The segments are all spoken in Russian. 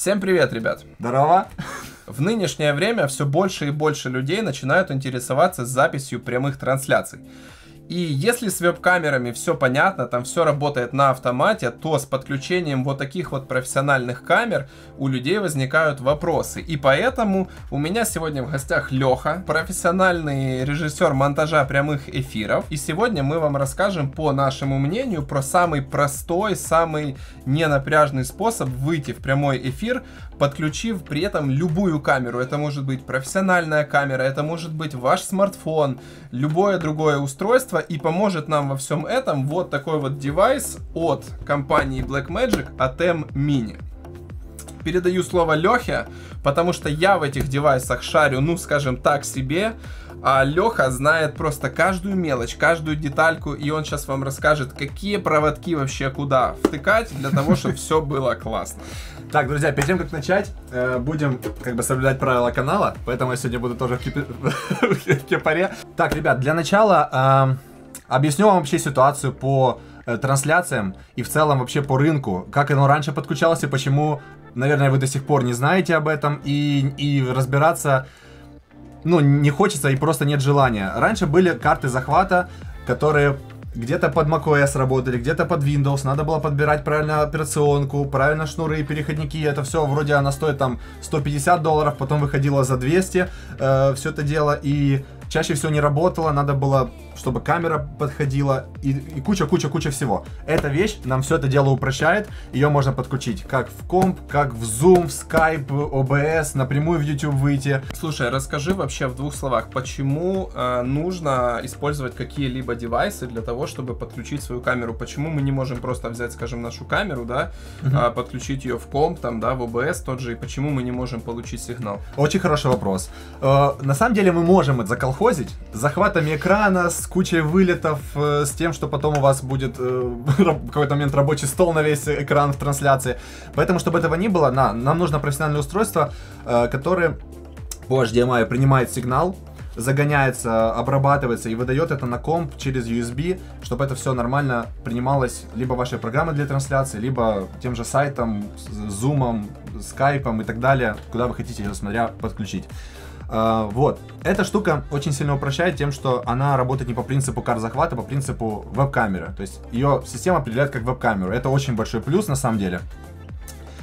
Всем привет, ребят! Здорово! В нынешнее время все больше и больше людей начинают интересоваться записью прямых трансляций. И если с веб-камерами все понятно, там все работает на автомате, то с подключением вот таких вот профессиональных камер у людей возникают вопросы. И поэтому у меня сегодня в гостях Леха, профессиональный режиссер монтажа прямых эфиров. И сегодня мы вам расскажем по нашему мнению про самый простой, самый ненапряжный способ выйти в прямой эфир, подключив при этом любую камеру. Это может быть профессиональная камера, это может быть ваш смартфон, любое другое устройство и поможет нам во всем этом вот такой вот девайс от компании Blackmagic ATEM Mini. Передаю слово Лехе, потому что я в этих девайсах шарю, ну скажем так себе, а Леха знает просто каждую мелочь, каждую детальку, и он сейчас вам расскажет, какие проводки вообще куда втыкать для того, чтобы все было классно. Так, друзья, перед тем, как начать, э, будем как бы соблюдать правила канала, поэтому я сегодня буду тоже в, кипаре. Так, ребят, для начала Объясню вам вообще ситуацию по э, трансляциям и в целом вообще по рынку, как оно раньше подключалось и почему, наверное, вы до сих пор не знаете об этом и, и разбираться, ну, не хочется и просто нет желания. Раньше были карты захвата, которые где-то под macOS работали, где-то под Windows, надо было подбирать правильно операционку, правильно шнуры, переходники, это все вроде она стоит там 150 долларов, потом выходила за 200, э, все это дело, и чаще всего не работало, надо было, чтобы камера подходила и, куча-куча-куча всего. Эта вещь нам все это дело упрощает, ее можно подключить как в комп, как в Zoom, в Skype, OBS, напрямую в YouTube выйти. Слушай, расскажи вообще в двух словах, почему э, нужно использовать какие-либо девайсы для того, чтобы подключить свою камеру? Почему мы не можем просто взять, скажем, нашу камеру, да, uh-huh. э, подключить ее в комп, там, да, в OBS тот же, и почему мы не можем получить сигнал? Очень хороший вопрос. Э, на самом деле мы можем это заколхозить колхозить захватами экрана, с кучей вылетов, э, с тем, что потом у вас будет э, в какой-то момент рабочий стол на весь экран в трансляции. Поэтому, чтобы этого не было, на, нам нужно профессиональное устройство, э, которое по HDMI принимает сигнал, загоняется, обрабатывается и выдает это на комп через USB, чтобы это все нормально принималось либо вашей программой для трансляции, либо тем же сайтом, зумом, скайпом и так далее, куда вы хотите ее, смотря, подключить. А, вот. Эта штука очень сильно упрощает тем, что она работает не по принципу карт захвата, а по принципу веб-камеры. То есть ее система определяет как веб-камеру. Это очень большой плюс на самом деле.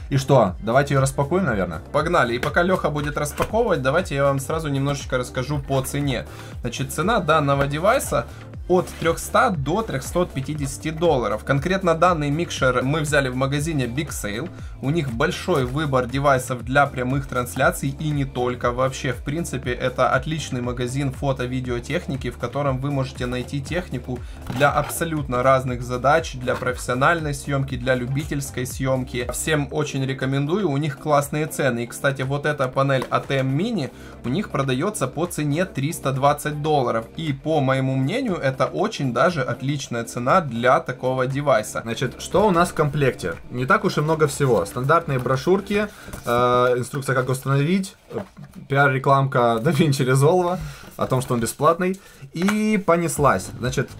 И что, давайте ее распакуем, наверное? Погнали. И пока Леха будет распаковывать, давайте я вам сразу немножечко расскажу по цене. Значит, цена данного девайса от 300 до 350 долларов. Конкретно данный микшер мы взяли в магазине Big Sale. У них большой выбор девайсов для прямых трансляций и не только. Вообще, в принципе, это отличный магазин фото-видеотехники, в котором вы можете найти технику для абсолютно разных задач, для профессиональной съемки, для любительской съемки. Всем очень рекомендую, у них классные цены. И, кстати, вот эта панель ATM Mini у них продается по цене 320 долларов. И, по моему мнению, это это очень даже отличная цена для такого девайса. Значит, что у нас в комплекте? Не так уж и много всего. Стандартные брошюрки, э, инструкция, как установить, э, пиар-рекламка DaVinci Resolve о том, что он бесплатный. И понеслась. Значит,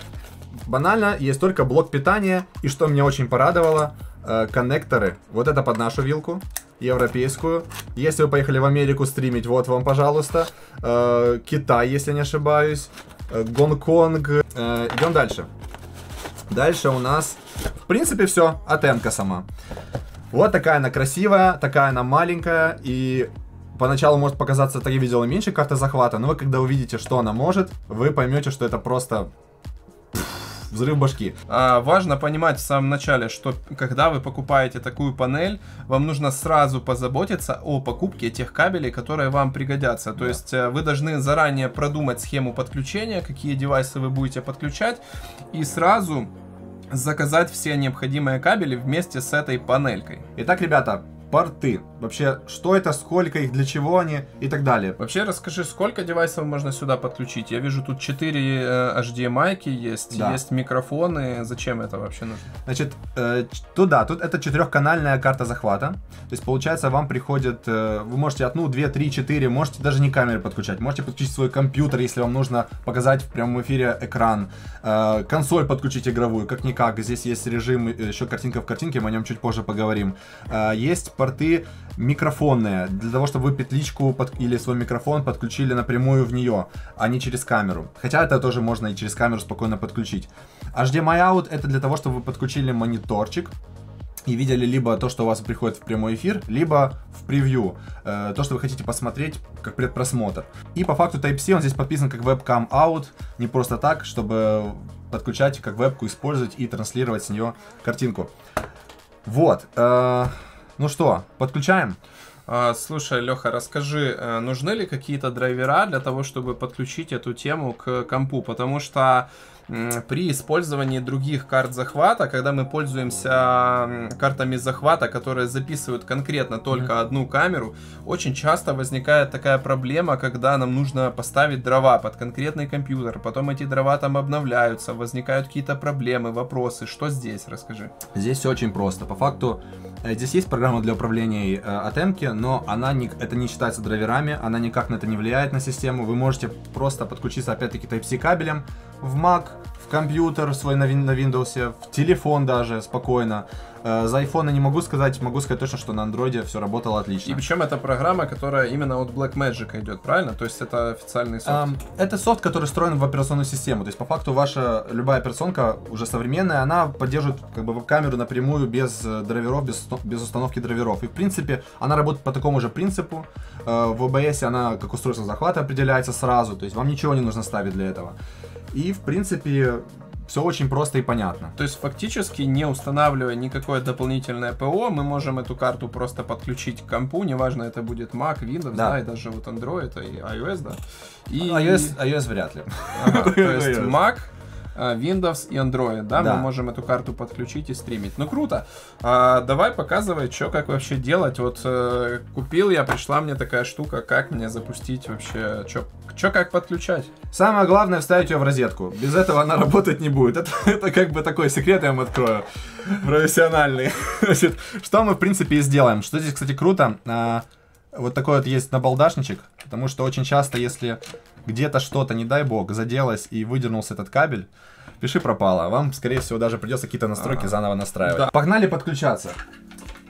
банально, есть только блок питания. И что меня очень порадовало, э, коннекторы. Вот это под нашу вилку европейскую. Если вы поехали в Америку стримить, вот вам, пожалуйста. Э, Китай, если не ошибаюсь. Э, Гонконг. Э, идем дальше. Дальше у нас, в принципе, все. Атенка сама. Вот такая она красивая, такая она маленькая. И поначалу может показаться, так я видел меньше карта захвата, но вы когда увидите, что она может, вы поймете, что это просто взрыв башки. А, важно понимать в самом начале, что когда вы покупаете такую панель, вам нужно сразу позаботиться о покупке тех кабелей, которые вам пригодятся. То да. есть э, вы должны заранее продумать схему подключения, какие девайсы вы будете подключать, и сразу заказать все необходимые кабели вместе с этой панелькой. Итак, ребята, порты. Вообще, что это, сколько их, для чего они и так далее. Вообще, расскажи, сколько девайсов можно сюда подключить? Я вижу, тут 4 э, HDMI есть, да. есть микрофоны. Зачем это вообще нужно? Значит, э, туда, тут это четырехканальная карта захвата. То есть, получается, вам приходит, э, вы можете одну, две, три, четыре, можете даже не камеры подключать, можете подключить свой компьютер, если вам нужно показать в прямом эфире экран. Э, консоль подключить игровую, как-никак. Здесь есть режим, э, еще картинка в картинке, мы о нем чуть позже поговорим. Э, есть порты микрофонные, для того, чтобы вы петличку под, или свой микрофон подключили напрямую в нее, а не через камеру. Хотя это тоже можно и через камеру спокойно подключить. HDMI out это для того, чтобы вы подключили мониторчик, и видели либо то, что у вас приходит в прямой эфир, либо в превью, э, то, что вы хотите посмотреть как предпросмотр. И по факту Type-C он здесь подписан как Webcam Out, не просто так, чтобы подключать как вебку, использовать и транслировать с нее картинку. Вот. Э, ну что, подключаем? А, слушай, Леха, расскажи, э, нужны ли какие-то драйвера для того, чтобы подключить эту тему к компу? Потому что при использовании других карт захвата, когда мы пользуемся картами захвата, которые записывают конкретно только mm-hmm. одну камеру, очень часто возникает такая проблема, когда нам нужно поставить дрова под конкретный компьютер, потом эти дрова там обновляются, возникают какие-то проблемы, вопросы. Что здесь? Расскажи. Здесь все очень просто. По факту Э, здесь есть программа для управления э, от Эмки, но она не, это не считается драйверами, она никак на это не влияет на систему. Вы можете просто подключиться опять-таки Type-C кабелем в Mac, в компьютер свой на, на Windows, в телефон даже спокойно. Э, за iPhone не могу сказать, могу сказать точно, что на Android все работало отлично. И причем это программа, которая именно от Blackmagic идет, правильно? То есть это официальный софт? Um, это софт, который встроен в операционную систему. То есть по факту ваша любая операционка уже современная, она поддерживает как бы веб-камеру напрямую без э, драйверов, без, без установки драйверов. И в принципе она работает по такому же принципу. Э, в OBS она как устройство захвата определяется сразу, то есть вам ничего не нужно ставить для этого. И в принципе все очень просто и понятно. То есть фактически не устанавливая никакое дополнительное ПО, мы можем эту карту просто подключить к компу, неважно это будет Mac, Windows, да, да и даже вот Android и iOS, да. И... iOS, iOS вряд ли. Ага, то есть Mac, Windows и Android, да, да, мы можем эту карту подключить и стримить. Ну круто. А, давай показывай, что как вообще делать. Вот э, купил я, пришла мне такая штука, как мне запустить вообще, что как подключать. Самое главное вставить ее в розетку. Без этого она работать не будет. Это, это как бы такой секрет я вам открою. Профессиональный. Значит, что мы в принципе и сделаем. Что здесь, кстати, круто. А, вот такой вот есть набалдашничек. Потому что очень часто, если где-то что-то, не дай бог, заделось и выдернулся этот кабель, пиши пропало. Вам, скорее всего, даже придется какие-то настройки ага. заново настраивать. Да. Погнали подключаться.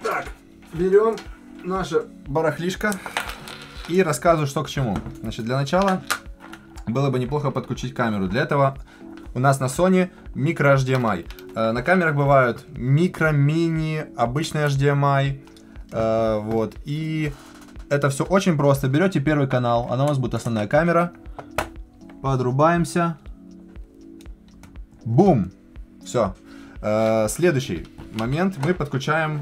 Так, берем наше барахлишко и рассказываю, что к чему. Значит, для начала было бы неплохо подключить камеру. Для этого у нас на Sony микро HDMI. Э, на камерах бывают микро, мини, обычный HDMI. Э, вот. И это все очень просто. Берете первый канал, она у вас будет основная камера. Подрубаемся. Бум! Все. Э, следующий момент. Мы подключаем,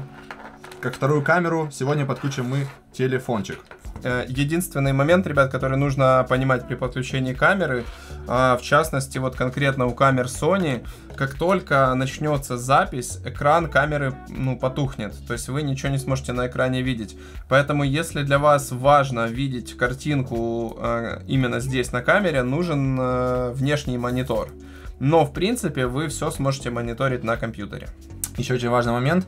как вторую камеру, сегодня подключим мы телефончик. Э, единственный момент, ребят, который нужно понимать при подключении камеры, а, в частности, вот конкретно у камер Sony, как только начнется запись, экран камеры ну, потухнет. То есть вы ничего не сможете на экране видеть. Поэтому, если для вас важно видеть картинку э, именно здесь на камере, нужен э, внешний монитор. Но, в принципе, вы все сможете мониторить на компьютере. Еще очень важный момент.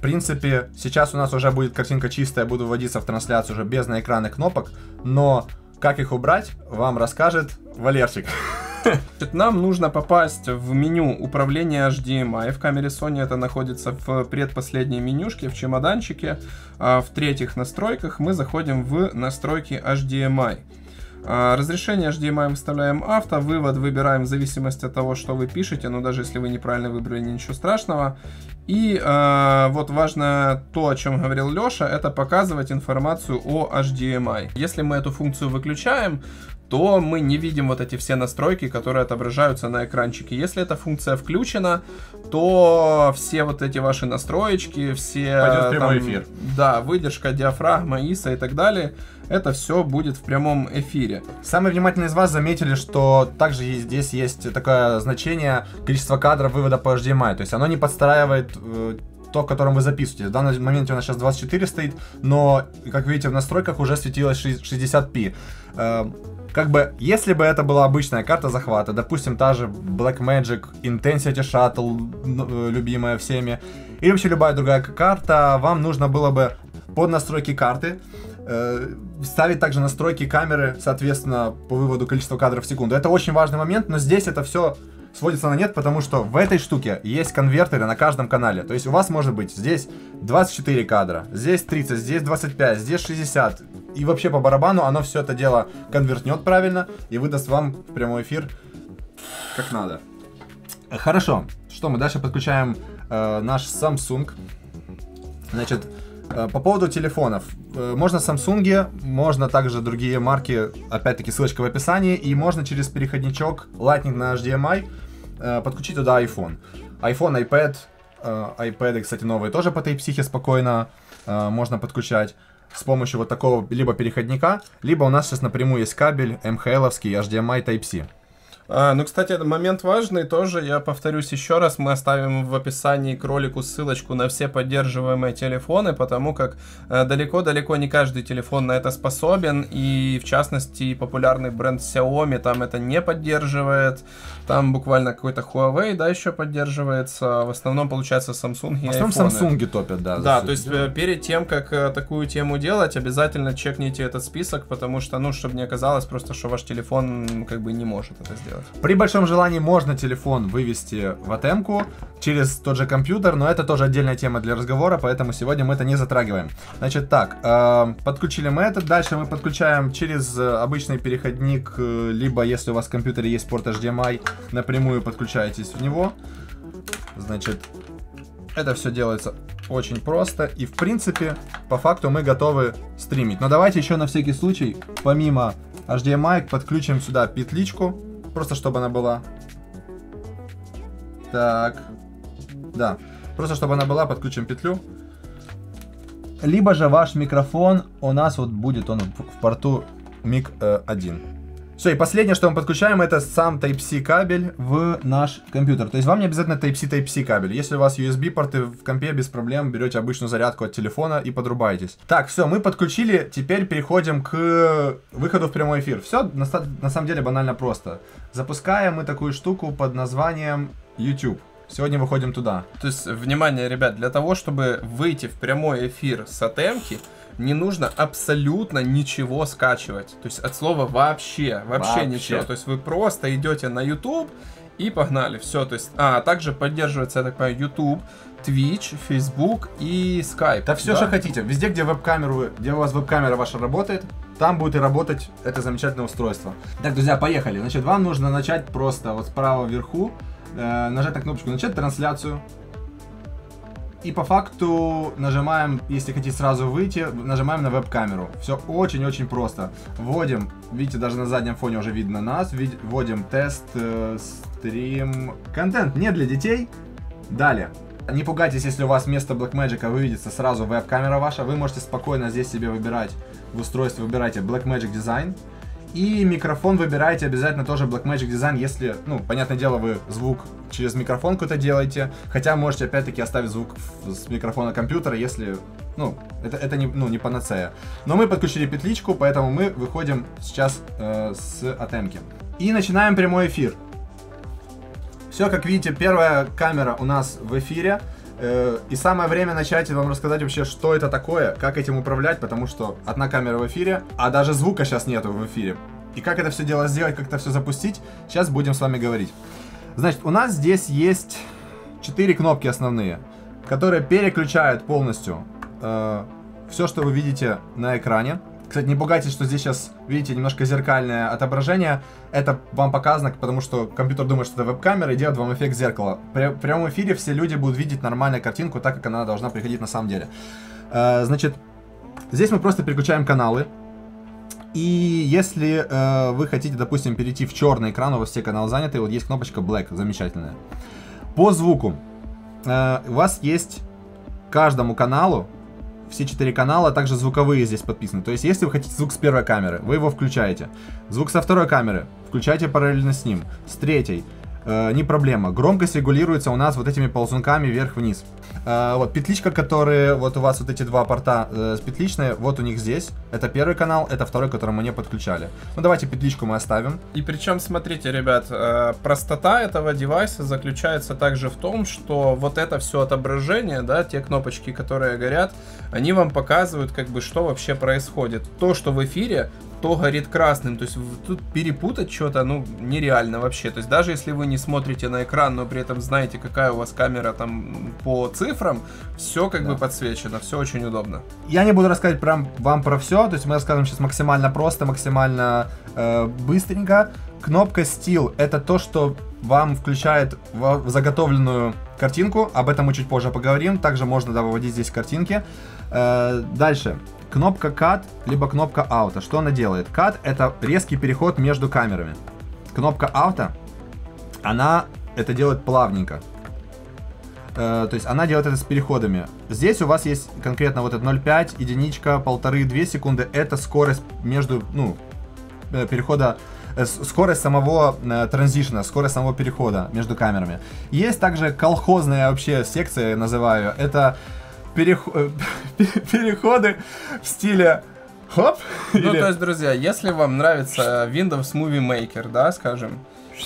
В принципе, сейчас у нас уже будет картинка чистая, буду вводиться в трансляцию уже без на экраны кнопок, но как их убрать, вам расскажет Валерчик. Нам нужно попасть в меню управления HDMI. В камере Sony это находится в предпоследней менюшке, в чемоданчике. А в третьих настройках мы заходим в настройки HDMI. А, разрешение HDMI выставляем авто, вывод выбираем в зависимости от того, что вы пишете, но даже если вы неправильно выбрали, ничего страшного. И э, вот важно то, о чем говорил Леша, это показывать информацию о HDMI. Если мы эту функцию выключаем, то мы не видим вот эти все настройки, которые отображаются на экранчике. Если эта функция включена, то все вот эти ваши настроечки, все... Пойдет в прямой там, эфир. Да, выдержка, диафрагма, ISO и так далее, это все будет в прямом эфире. Самые внимательные из вас заметили, что также здесь есть такое значение количество кадров вывода по HDMI, то есть оно не подстраивает э, то, в котором вы записываете. В данном моменте у нас сейчас 24 стоит, но, как видите, в настройках уже светилось 60p как бы, если бы это была обычная карта захвата, допустим, та же Blackmagic Intensity Shuttle, ну, э, любимая всеми, или вообще любая другая карта, вам нужно было бы под настройки карты э, ставить также настройки камеры, соответственно, по выводу количества кадров в секунду. Это очень важный момент, но здесь это все сводится на нет, потому что в этой штуке есть конвертеры на каждом канале. То есть у вас может быть здесь 24 кадра, здесь 30, здесь 25, здесь 60. И вообще по барабану оно все это дело конвертнет правильно и выдаст вам в прямой эфир как надо. Хорошо. Что, мы дальше подключаем э, наш Samsung. Значит, по поводу телефонов. Э, можно Samsung, можно также другие марки, опять-таки ссылочка в описании, и можно через переходничок Lightning на HDMI э, подключить туда iPhone. iPhone, iPad, iPad, кстати, новые тоже по Type-C спокойно можно подключать с помощью вот такого либо переходника, либо у нас сейчас напрямую есть кабель MHL HDMI Type-C. А, ну, кстати, этот момент важный тоже. Я повторюсь еще раз. Мы оставим в описании к ролику ссылочку на все поддерживаемые телефоны, потому как э, далеко-далеко не каждый телефон на это способен. И, в частности, популярный бренд Xiaomi там это не поддерживает. Там буквально какой-то Huawei, да, еще поддерживается. В основном, получается, Samsung и В основном Samsung топят, да. Да, то есть дело. Э, перед тем, как э, такую тему делать, обязательно чекните этот список, потому что, ну, чтобы не оказалось просто, что ваш телефон как бы не может это сделать делать. При большом желании можно телефон вывести в атемку через тот же компьютер, но это тоже отдельная тема для разговора, поэтому сегодня мы это не затрагиваем. Значит, так, э, подключили мы это, дальше мы подключаем через э, обычный переходник, э, либо если у вас в компьютере есть порт HDMI, напрямую подключаетесь в него. Значит, это все делается очень просто. И в принципе, по факту мы готовы стримить. Но давайте еще на всякий случай, помимо HDMI, подключим сюда петличку. Просто чтобы она была. Так. Да. Просто чтобы она была, подключим петлю. Либо же ваш микрофон у нас вот будет он в порту мик 1. Все, и последнее, что мы подключаем, это сам Type-C кабель в наш компьютер. То есть вам не обязательно Type-C, Type-C кабель. Если у вас USB-порты в компе, без проблем берете обычную зарядку от телефона и подрубаетесь. Так, все, мы подключили, теперь переходим к выходу в прямой эфир. Все на, на самом деле банально просто. Запускаем мы такую штуку под названием YouTube. Сегодня выходим туда. То есть, внимание, ребят, для того, чтобы выйти в прямой эфир с атемки, не нужно абсолютно ничего скачивать. То есть от слова вообще, вообще, вообще. ничего. То есть вы просто идете на YouTube и погнали. Все, то есть, а, также поддерживается, я так понимаю, YouTube, Twitch, Facebook и Skype. Да все, да? что хотите. Везде, где веб-камеру, где у вас веб-камера ваша работает, там будет и работать это замечательное устройство. Так, друзья, поехали. Значит, вам нужно начать просто вот справа вверху, э, нажать на кнопочку «Начать трансляцию». И по факту нажимаем, если хотите сразу выйти, нажимаем на веб-камеру. Все очень-очень просто. Вводим, видите, даже на заднем фоне уже видно нас. Вводим тест, э, стрим. Контент не для детей. Далее. Не пугайтесь, если у вас вместо Blackmagic выведется сразу веб-камера ваша. Вы можете спокойно здесь себе выбирать в устройстве, выбирайте Blackmagic Design. И микрофон выбирайте обязательно тоже Blackmagic Design, если, ну, понятное дело, вы звук через микрофон какой-то делаете. Хотя можете опять-таки оставить звук с микрофона компьютера, если, ну, это, это не, ну, не панацея. Но мы подключили петличку, поэтому мы выходим сейчас э, с атемки. И начинаем прямой эфир. Все, как видите, первая камера у нас в эфире. Э, и самое время начать вам рассказать вообще, что это такое, как этим управлять, потому что одна камера в эфире, а даже звука сейчас нету в эфире. И как это все дело сделать, как это все запустить, сейчас будем с вами говорить. Значит, у нас здесь есть четыре кнопки основные, которые переключают полностью э, все, что вы видите на экране. Кстати, не пугайтесь, что здесь сейчас, видите, немножко зеркальное отображение. Это вам показано, потому что компьютер думает, что это веб-камера и делает вам эффект зеркала. При, в прямом эфире все люди будут видеть нормальную картинку, так как она должна приходить на самом деле. Э, значит, здесь мы просто переключаем каналы. И если э, вы хотите, допустим, перейти в черный экран, у вас все каналы заняты, вот есть кнопочка Black, замечательная. По звуку. Э, у вас есть каждому каналу все четыре канала, а также звуковые здесь подписаны. То есть, если вы хотите звук с первой камеры, вы его включаете. Звук со второй камеры, включайте параллельно с ним. С третьей, э, не проблема. Громкость регулируется у нас вот этими ползунками вверх-вниз. Э, вот петличка, которые, вот у вас вот эти два порта э, с петличной, вот у них здесь. Это первый канал, это второй, который мы не подключали. Ну давайте петличку мы оставим. И причем, смотрите, ребят, э, простота этого девайса заключается также в том, что вот это все отображение, да, те кнопочки, которые горят, они вам показывают, как бы, что вообще происходит. То, что в эфире, то горит красным. То есть тут перепутать что-то, ну, нереально вообще. То есть даже если вы не смотрите на экран, но при этом знаете, какая у вас камера там по цифрам, все как да. бы подсвечено, все очень удобно. Я не буду рассказывать прям вам про все, то есть мы расскажем сейчас максимально просто, максимально э, быстренько. Кнопка Steel это то, что вам включает в заготовленную картинку, об этом мы чуть позже поговорим, также можно да, выводить здесь картинки. Э, дальше, кнопка Cut, либо кнопка Auto. Что она делает? Cut это резкий переход между камерами. Кнопка Auto, она это делает плавненько. Э, то есть она делает это с переходами. Здесь у вас есть конкретно вот это 0,5, единичка, полторы, две секунды. Это скорость между, ну, э, перехода скорость самого транзишна, скорость самого перехода между камерами. Есть также колхозная вообще секция, я называю. Это перех... Э, переходы в стиле хоп. Ну, или... то есть, друзья, если вам нравится Windows Movie Maker, да, скажем,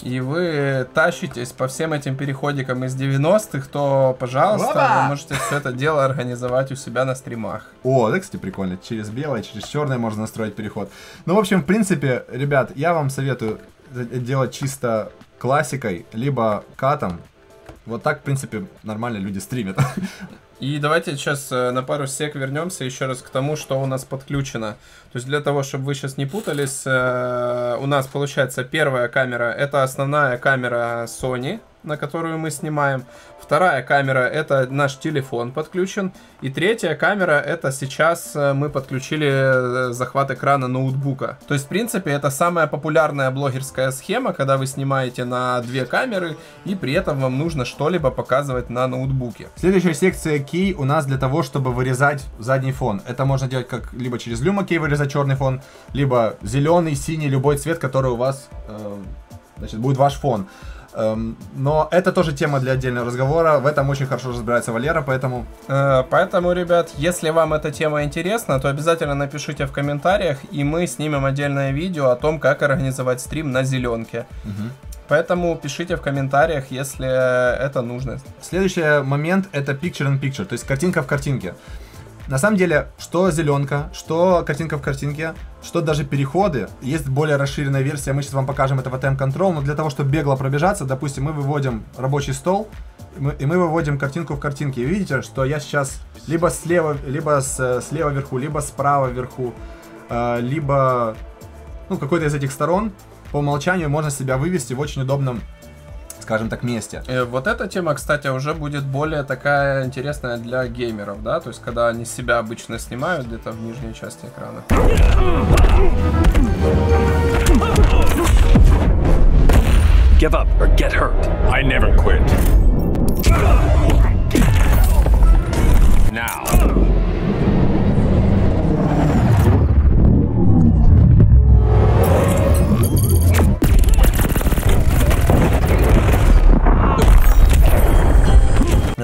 и вы тащитесь по всем этим переходикам из 90-х, то, пожалуйста, Опа! вы можете все это дело организовать у себя на стримах. О, это, кстати, прикольно. Через белое, через черное можно настроить переход. Ну, в общем, в принципе, ребят, я вам советую делать чисто классикой, либо катом. Вот так, в принципе, нормально люди стримят. И давайте сейчас э, на пару сек вернемся еще раз к тому, что у нас подключено. То есть для того, чтобы вы сейчас не путались, э, у нас получается первая камера, это основная камера Sony, на которую мы снимаем. Вторая камера это наш телефон подключен. И третья камера это сейчас э, мы подключили э, захват экрана ноутбука. То есть, в принципе, это самая популярная блогерская схема, когда вы снимаете на две камеры и при этом вам нужно что-либо показывать на ноутбуке. Следующая секция key у нас для того, чтобы вырезать задний фон. Это можно делать как либо через Luma Key вырезать черный фон, либо зеленый, синий, любой цвет, который у вас э, значит, будет ваш фон. Эм, но это тоже тема для отдельного разговора. В этом очень хорошо разбирается Валера, поэтому... Э, поэтому, ребят, если вам эта тема интересна, то обязательно напишите в комментариях, и мы снимем отдельное видео о том, как организовать стрим на зеленке. Угу. Поэтому пишите в комментариях, если это нужно. Следующий момент это picture in picture, то есть картинка в картинке. На самом деле, что зеленка, что картинка в картинке, что даже переходы, есть более расширенная версия, мы сейчас вам покажем это в ATM Control, но для того, чтобы бегло пробежаться, допустим, мы выводим рабочий стол, и мы выводим картинку в картинке. И видите, что я сейчас либо слева, либо с, слева вверху, либо справа вверху, э, либо ну, какой-то из этих сторон, по умолчанию можно себя вывести в очень удобном скажем так, месте. И э, вот эта тема, кстати, уже будет более такая интересная для геймеров, да, то есть когда они себя обычно снимают где-то в нижней части экрана. Give up or get hurt. I never quit. Now.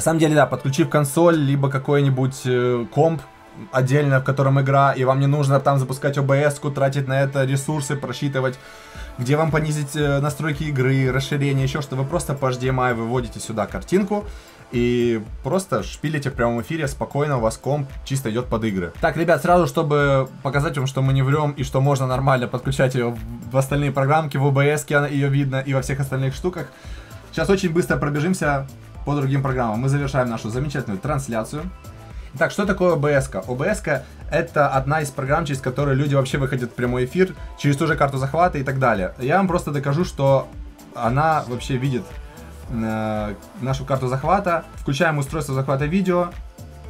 На самом деле, да, подключив консоль, либо какой-нибудь э, комп отдельно, в котором игра, и вам не нужно там запускать OBS, тратить на это ресурсы, просчитывать, где вам понизить э, настройки игры, расширение, еще что, вы просто по HDMI выводите сюда картинку, и просто шпилите в прямом эфире, спокойно у вас комп чисто идет под игры. Так, ребят, сразу, чтобы показать вам, что мы не врем и что можно нормально подключать ее в остальные программки, в OBS ее видно и во всех остальных штуках. Сейчас очень быстро пробежимся по другим программам. Мы завершаем нашу замечательную трансляцию. Так, что такое OBS? OBS это одна из программ, через которую люди вообще выходят в прямой эфир, через ту же карту захвата и так далее. Я вам просто докажу, что она вообще видит э, нашу карту захвата. Включаем устройство захвата видео.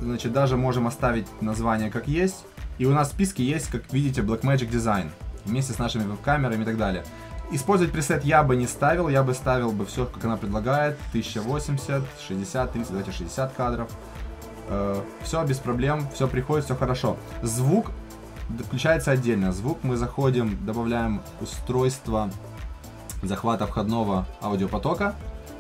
Значит, даже можем оставить название как есть. И у нас в списке есть, как видите, Blackmagic Design. Вместе с нашими веб-камерами и так далее. Использовать пресет я бы не ставил, я бы ставил бы все, как она предлагает, 1080, 60, 30, давайте 60 кадров. Э, все без проблем, все приходит, все хорошо. Звук включается отдельно. Звук мы заходим, добавляем устройство захвата входного аудиопотока.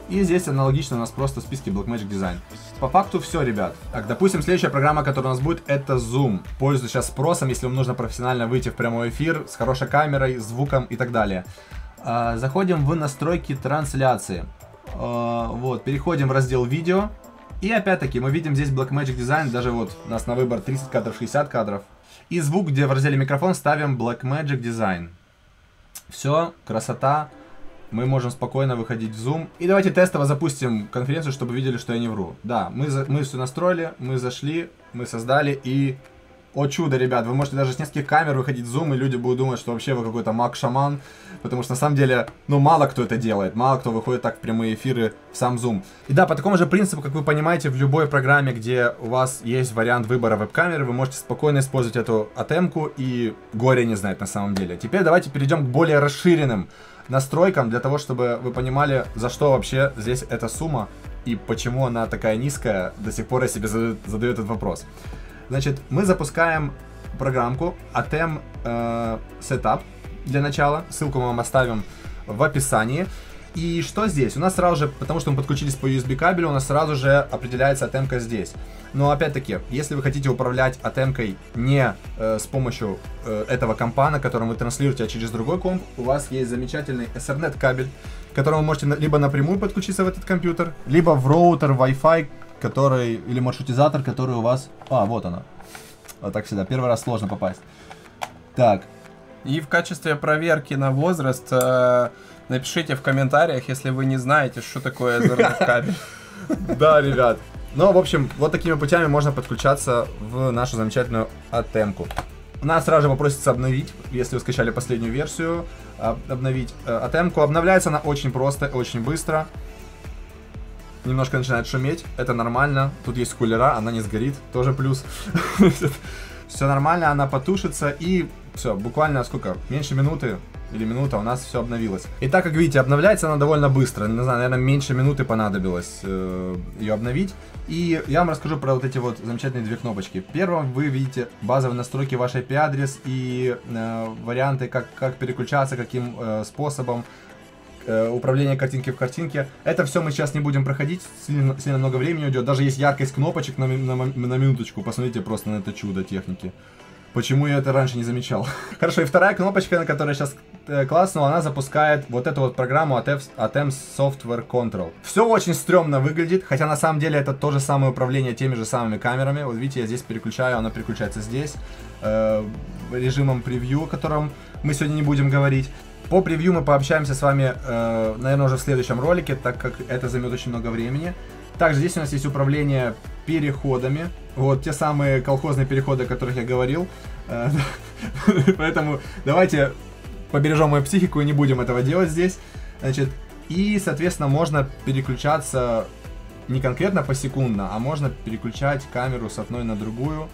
И здесь аналогично у нас просто в списке Blackmagic Design. По факту все, ребят. Так, допустим, следующая программа, которая у нас будет, это Zoom. Пользуюсь сейчас спросом, если вам нужно профессионально выйти в прямой эфир с хорошей камерой, звуком и так далее. А, заходим в настройки трансляции. А, вот, переходим в раздел видео. И опять-таки мы видим здесь Blackmagic Design, даже вот у нас на выбор 30 кадров, 60 кадров. И звук, где в разделе микрофон ставим Blackmagic Design. Все, красота. Мы можем спокойно выходить в Zoom. И давайте тестово запустим конференцию, чтобы видели, что я не вру. Да, мы, за, мы все настроили, мы зашли, мы создали и о чудо, ребят, вы можете даже с нескольких камер выходить в зум, и люди будут думать, что вообще вы какой-то маг-шаман, потому что на самом деле, ну, мало кто это делает, мало кто выходит так в прямые эфиры в сам зум. И да, по такому же принципу, как вы понимаете, в любой программе, где у вас есть вариант выбора веб-камеры, вы можете спокойно использовать эту атемку, и горе не знает на самом деле. Теперь давайте перейдем к более расширенным настройкам, для того, чтобы вы понимали, за что вообще здесь эта сумма, и почему она такая низкая, до сих пор я себе задаю, задаю этот вопрос. Значит, мы запускаем программку Atem э, Setup для начала. Ссылку мы вам оставим в описании. И что здесь? У нас сразу же, потому что мы подключились по USB кабелю, у нас сразу же определяется атемка здесь. Но опять-таки, если вы хотите управлять атемкой не э, с помощью э, этого компа, на котором вы транслируете, а через другой комп, у вас есть замечательный Ethernet кабель, к которому вы можете либо напрямую подключиться в этот компьютер, либо в роутер Wi-Fi, который, или маршрутизатор, который у вас... А, вот она. Вот так всегда. Первый раз сложно попасть. Так. И в качестве проверки на возраст э, напишите в комментариях, если вы не знаете, что такое кабель. Да, ребят. Ну, в общем, вот такими путями можно подключаться в нашу замечательную атемку. Нас сразу же попросится обновить, если вы скачали последнюю версию, обновить э, атемку. Обновляется она очень просто, очень быстро немножко начинает шуметь, это нормально. Тут есть кулера, она не сгорит, тоже плюс. Все нормально, она потушится и все, буквально сколько, меньше минуты или минута у нас все обновилось. И так как видите, обновляется она довольно быстро, не знаю, наверное, меньше минуты понадобилось э, ее обновить. И я вам расскажу про вот эти вот замечательные две кнопочки. Первым вы видите базовые настройки ваш IP-адрес и э, варианты, как, как переключаться, каким э, способом управление картинки в картинке. Это все мы сейчас не будем проходить, сильно, сильно много времени уйдет. Даже есть яркость кнопочек на, на, на минуточку. Посмотрите просто на это чудо техники. Почему я это раньше не замечал? Хорошо, и вторая кнопочка, на которой сейчас э, классно, она запускает вот эту вот программу Atem Software Control. Все очень стрёмно выглядит, хотя на самом деле это то же самое управление теми же самыми камерами. Вот видите, я здесь переключаю, она переключается здесь. Э, режимом превью, о котором мы сегодня не будем говорить. По превью мы пообщаемся с вами, э, наверное, уже в следующем ролике, так как это займет очень много времени. Также здесь у нас есть управление переходами. Вот те самые колхозные переходы, о которых я говорил. Э, поэтому давайте побережем мою психику и не будем этого делать здесь. Значит, и, соответственно, можно переключаться не конкретно посекундно, а можно переключать камеру с одной на другую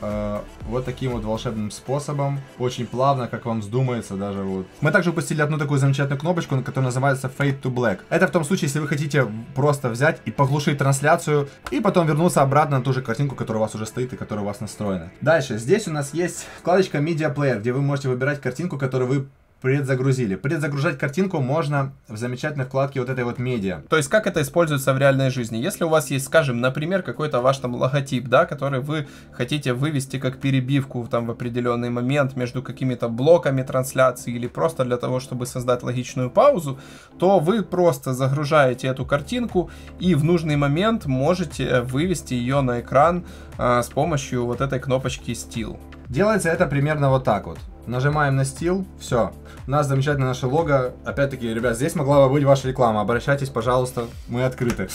э, вот таким вот волшебным способом, очень плавно, как вам вздумается даже вот. Мы также упустили одну такую замечательную кнопочку, которая называется Fade to Black. Это в том случае, если вы хотите просто взять и поглушить трансляцию, и потом вернуться обратно на ту же картинку, которая у вас уже стоит и которая у вас настроена. Дальше, здесь у нас есть вкладочка Media Player, где вы можете выбирать картинку, которую вы предзагрузили. Предзагружать картинку можно в замечательной вкладке вот этой вот медиа. То есть как это используется в реальной жизни? Если у вас есть, скажем, например, какой-то ваш там логотип, да, который вы хотите вывести как перебивку там в определенный момент между какими-то блоками трансляции или просто для того, чтобы создать логичную паузу, то вы просто загружаете эту картинку и в нужный момент можете вывести ее на экран а, с помощью вот этой кнопочки Still. Делается это примерно вот так вот. Нажимаем на стил, все. У нас замечательное наше лого. Опять-таки, ребят, здесь могла бы быть ваша реклама. Обращайтесь, пожалуйста, мы открыты.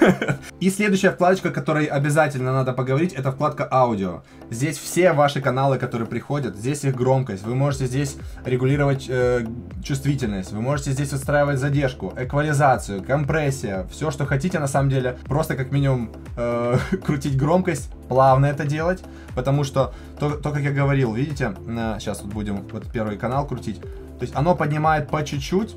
И следующая вкладочка, которой обязательно надо поговорить, это вкладка аудио. Здесь все ваши каналы, которые приходят, здесь их громкость. Вы можете здесь регулировать э, чувствительность, вы можете здесь устраивать задержку, эквализацию, компрессия, все, что хотите на самом деле. Просто как минимум э, крутить громкость, плавно это делать, потому что то, то как я говорил, видите, э, сейчас вот будем вот первый канал крутить. То есть оно поднимает по чуть-чуть,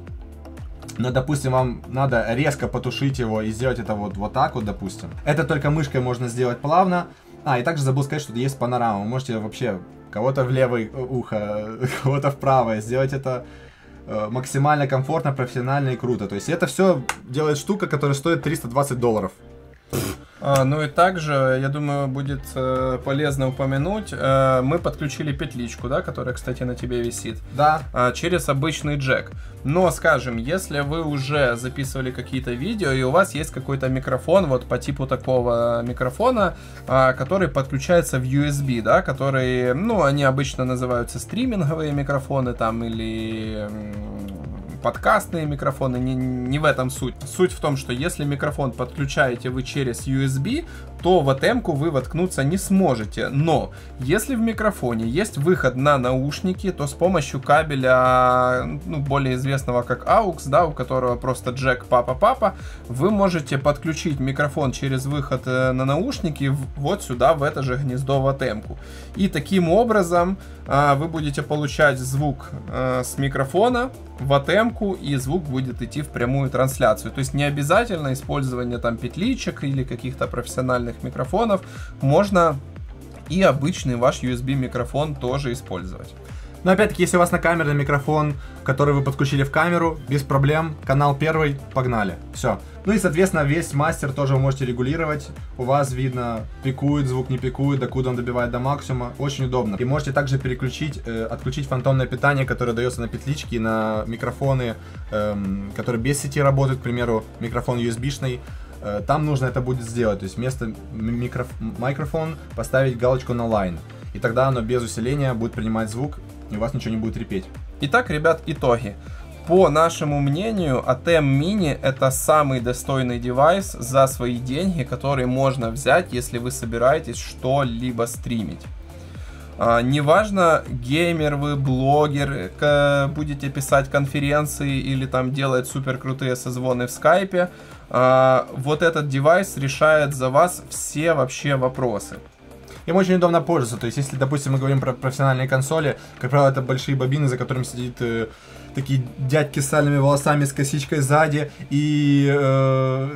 но, допустим, вам надо резко потушить его и сделать это вот, вот так вот, допустим. Это только мышкой можно сделать плавно. А, и также забыл сказать, что есть панорама. Вы можете вообще кого-то в левое ухо, кого-то в правое. Сделать это э, максимально комфортно, профессионально и круто. То есть это все делает штука, которая стоит 320 долларов. А, ну и также, я думаю, будет э, полезно упомянуть, э, мы подключили петличку, да, которая, кстати, на тебе висит. Да. Э, через обычный джек. Но, скажем, если вы уже записывали какие-то видео и у вас есть какой-то микрофон, вот по типу такого микрофона, э, который подключается в USB, да, который, ну, они обычно называются стриминговые микрофоны там или подкастные микрофоны, не, не в этом суть. Суть в том, что если микрофон подключаете вы через USB, то в атм вы воткнуться не сможете. Но если в микрофоне есть выход на наушники, то с помощью кабеля, ну, более известного как AUX, да, у которого просто джек папа-папа, вы можете подключить микрофон через выход э, на наушники вот сюда, в это же гнездо в атм И таким образом а, вы будете получать звук а, с микрофона в атм и звук будет идти в прямую трансляцию. То есть не обязательно использование там петличек или каких-то профессиональных микрофонов. Можно и обычный ваш USB микрофон тоже использовать. Но опять-таки, если у вас на камере микрофон, который вы подключили в камеру, без проблем, канал первый, погнали. Все. Ну и, соответственно, весь мастер тоже вы можете регулировать. У вас видно, пикует звук, не пикует, докуда он добивает до максимума. Очень удобно. И можете также переключить, э, отключить фантомное питание, которое дается на петлички, на микрофоны, эм, которые без сети работают, к примеру, микрофон USB-шный. Э, там нужно это будет сделать. То есть вместо микроф... микрофон поставить галочку на line. И тогда оно без усиления будет принимать звук и у вас ничего не будет репеть. Итак, ребят, итоги. По нашему мнению, ATEM Mini это самый достойный девайс за свои деньги, который можно взять, если вы собираетесь что-либо стримить. А, неважно, геймер вы, блогер, будете писать конференции или там делать супер крутые созвоны в скайпе, вот этот девайс решает за вас все вообще вопросы им очень удобно пользоваться. То есть, если, допустим, мы говорим про профессиональные консоли, как правило, это большие бобины, за которыми сидит э, такие дядьки с сальными волосами, с косичкой сзади и э,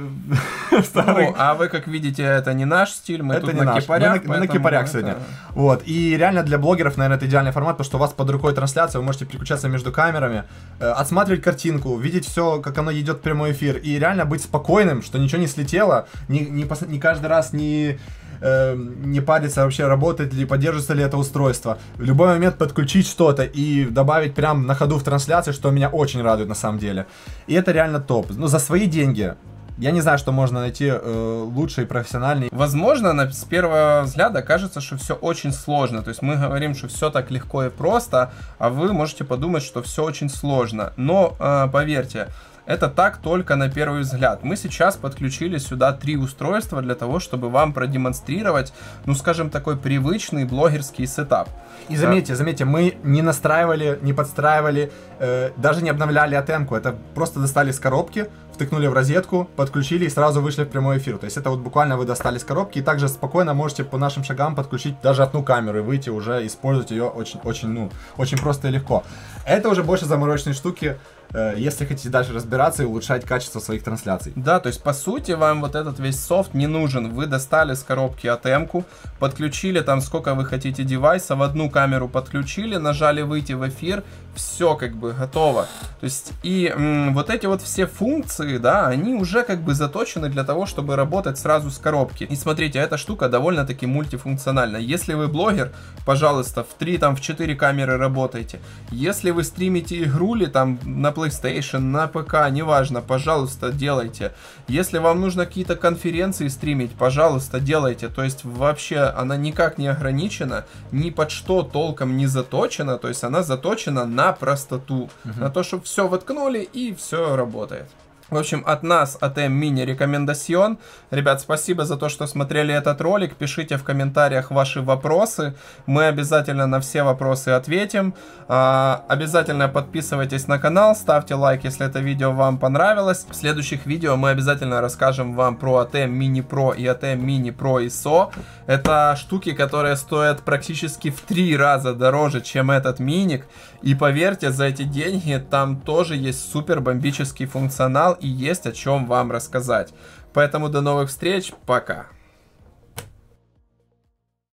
ну, а вы, как видите, это не наш стиль, мы это тут не на наш. кипарях. Мы, на, мы на кипарях сегодня. Вот, и реально для блогеров, наверное, это идеальный формат, потому что у вас под рукой трансляция, вы можете переключаться между камерами, э, отсматривать картинку, видеть все, как оно идет в прямой эфир, и реально быть спокойным, что ничего не слетело, не, не, не каждый раз не э, не париться вообще, работает ли, поддерживается ли это устройство. В любой момент подключить что-то и добавить прям на ходу в трансляции, что меня очень радует на самом деле. И это реально топ. Ну, за свои деньги я не знаю, что можно найти э, лучше и профессиональнее. Возможно, на, с первого взгляда кажется, что все очень сложно. То есть мы говорим, что все так легко и просто, а вы можете подумать, что все очень сложно. Но э, поверьте, это так только на первый взгляд. Мы сейчас подключили сюда три устройства для того, чтобы вам продемонстрировать, ну скажем, такой привычный блогерский сетап. И заметьте, заметьте, мы не настраивали, не подстраивали, э, даже не обновляли атемку. Это просто достали с коробки, втыкнули в розетку, подключили и сразу вышли в прямой эфир. То есть это вот буквально вы достали с коробки и также спокойно можете по нашим шагам подключить даже одну камеру и выйти уже использовать ее очень, очень, ну, очень просто и легко. Это уже больше замороченные штуки, если хотите дальше разбираться и улучшать качество своих трансляций. Да, то есть по сути вам вот этот весь софт не нужен. Вы достали с коробки ATM-ку, подключили там сколько вы хотите девайса, в одну камеру подключили, нажали выйти в эфир, все как бы готово. То есть и м, вот эти вот все функции, да, они уже как бы заточены для того, чтобы работать сразу с коробки. И смотрите, эта штука довольно-таки мультифункциональна. Если вы блогер, пожалуйста, в 3, там, в 4 камеры работайте. Если вы стримите игрули там на PlayStation, на ПК, неважно, пожалуйста, делайте. Если вам нужно какие-то конференции стримить, пожалуйста, делайте. То есть вообще она никак не ограничена, ни под что толком не заточена, то есть она заточена на простоту, угу. на то, чтобы все воткнули и все работает. В общем, от нас, от М-Мини рекомендацион. Ребят, спасибо за то, что смотрели этот ролик. Пишите в комментариях ваши вопросы. Мы обязательно на все вопросы ответим. А, обязательно подписывайтесь на канал, ставьте лайк, если это видео вам понравилось. В следующих видео мы обязательно расскажем вам про ATM Mini Pro и ATM Mini Pro ISO. Это штуки, которые стоят практически в три раза дороже, чем этот миник. И поверьте, за эти деньги там тоже есть супер бомбический функционал и есть о чем вам рассказать. Поэтому до новых встреч, пока!